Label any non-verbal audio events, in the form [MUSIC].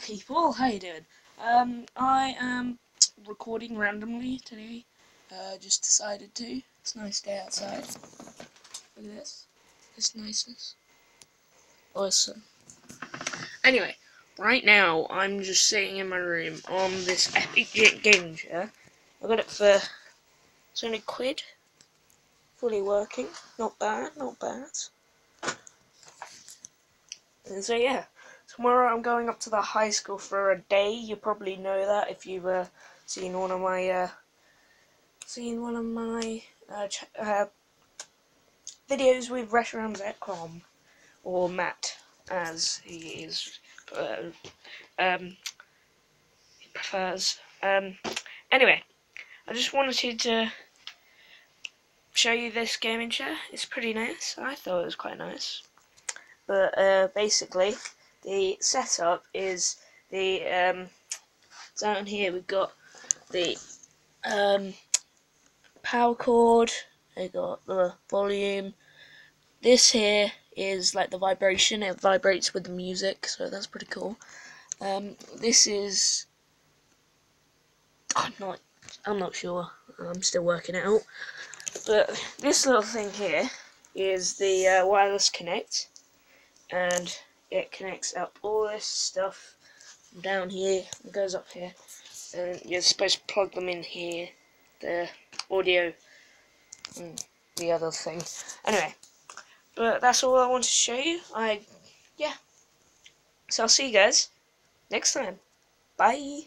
people, [LAUGHS] how you doing? Um, I am recording randomly today. Uh, just decided to. It's a nice day outside. Look at this. This niceness. Awesome. Anyway, right now I'm just sitting in my room on this Epic gaming chair. I got it for it's only quid. Fully working. Not bad, not bad. And so yeah. Tomorrow I'm going up to the high school for a day. You probably know that if you've uh, seen one of my uh, seen one of my uh, uh, videos with Restaurants.com or Matt as he is uh, um, prefers. Um, anyway, I just wanted to show you this gaming chair. It's pretty nice. I thought it was quite nice. But uh, basically, the setup is the um, down here we've got the um, power cord I got the volume. This here is like the vibration it vibrates with the music so that's pretty cool. Um, this is I'm not I'm not sure I'm still working it out. But this little thing here is the uh, wireless connect and it connects up all this stuff down here it goes up here and you're supposed to plug them in here the audio and the other thing. Anyway but that's all I want to show you. I yeah. So I'll see you guys next time. Bye